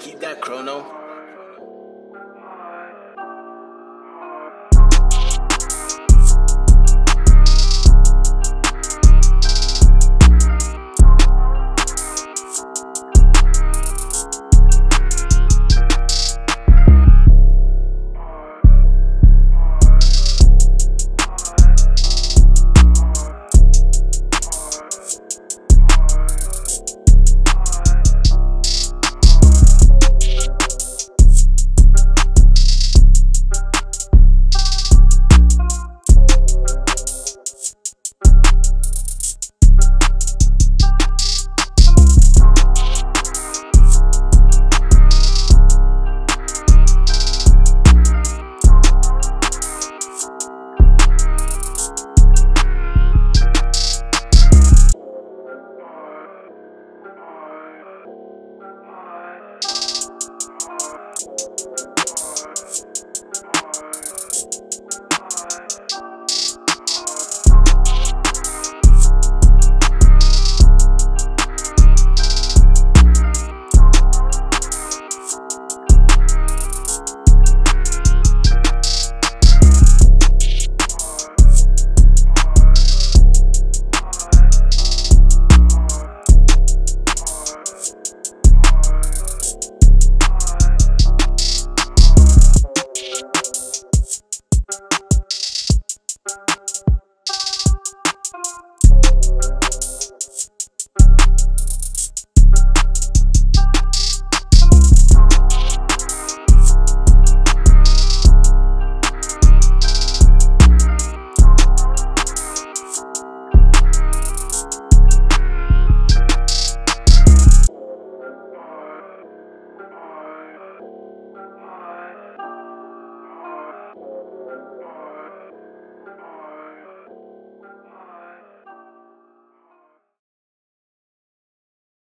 Keep that chrono.